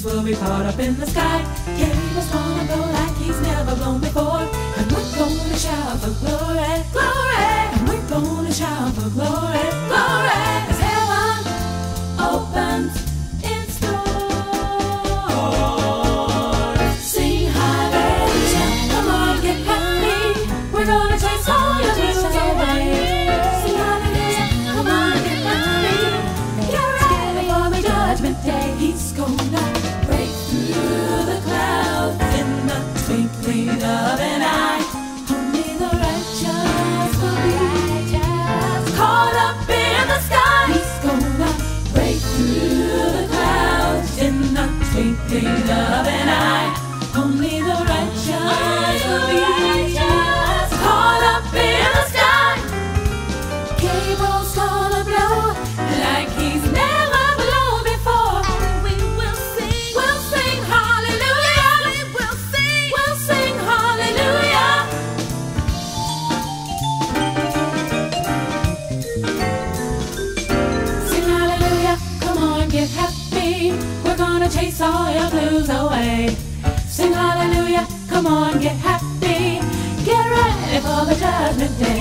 righteous will be caught up in the sky. Gabriel's gonna blow like he's never blown before. And we're gonna shout for glory, glory. And we're gonna shout for glory, glory. As heaven opens its door. Sing hallelujah, come on, get happy. We're gonna chase the twinkling of an eye. Only the righteous up in the sky. Gonna blow like he's never blown before. And we will sing, we'll sing hallelujah. We will sing, we'll sing hallelujah. Sing hallelujah, come on, get happy. We're gonna chase all your blues away. Sing hallelujah, come on, get happy. Get ready for the judgment day.